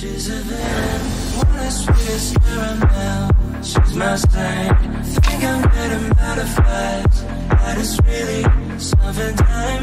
She's a villain, what a sweetest caramel. She's my saint. Think I'm getting butterflies. That is really something time.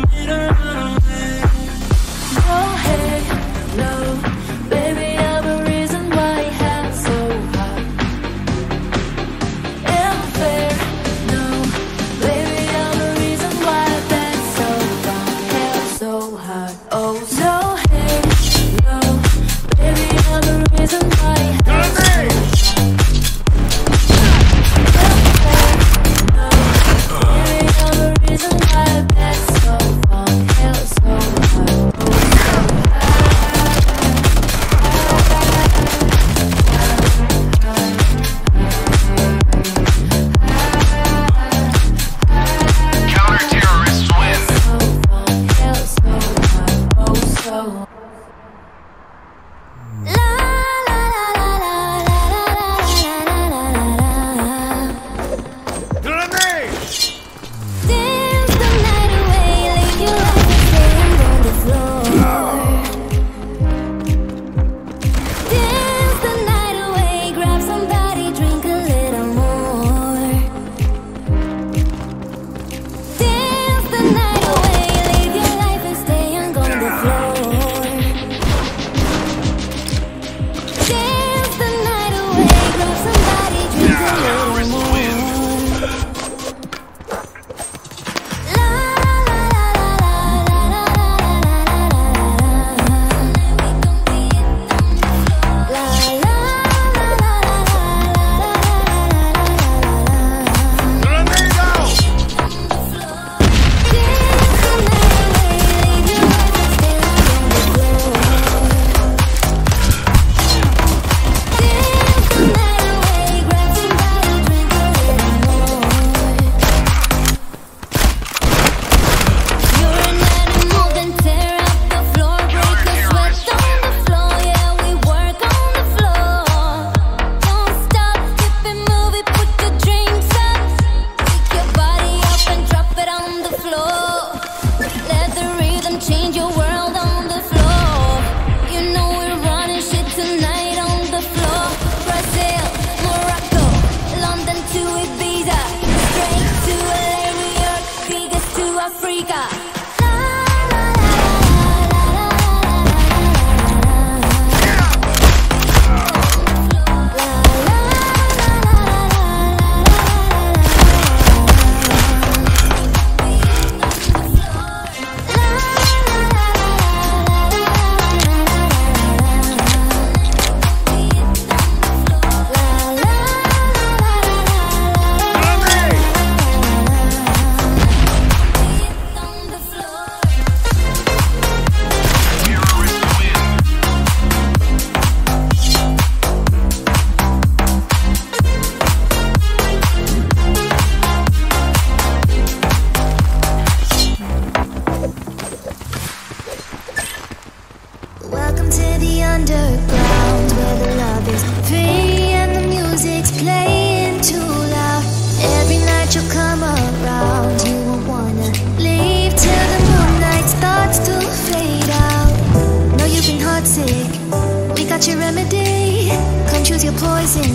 choose your poison.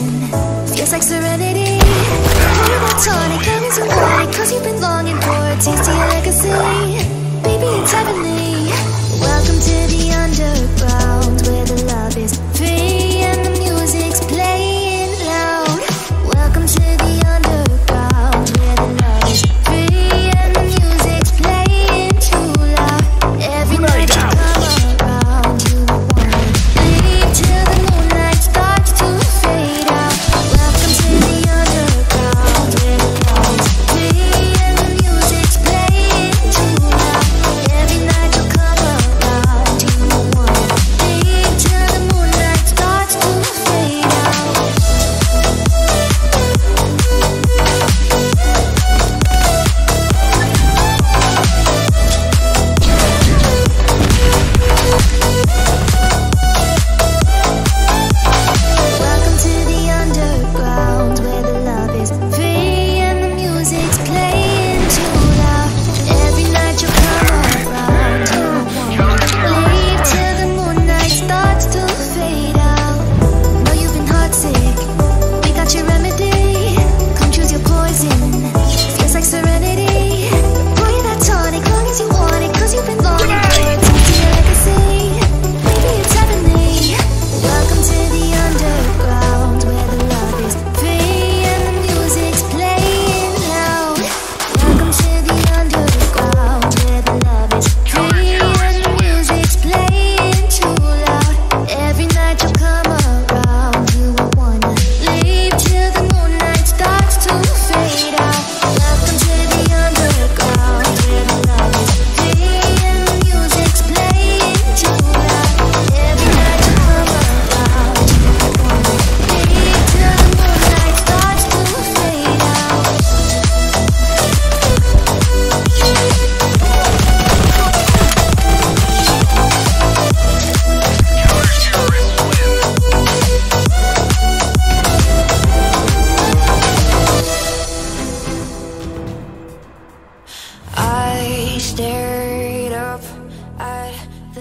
Feels like serenity. You're that tonic, heaven's a light. Cause you've been longing for a taste your legacy. Maybe it's heavenly. Welcome to the underground Where the love is free.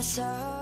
the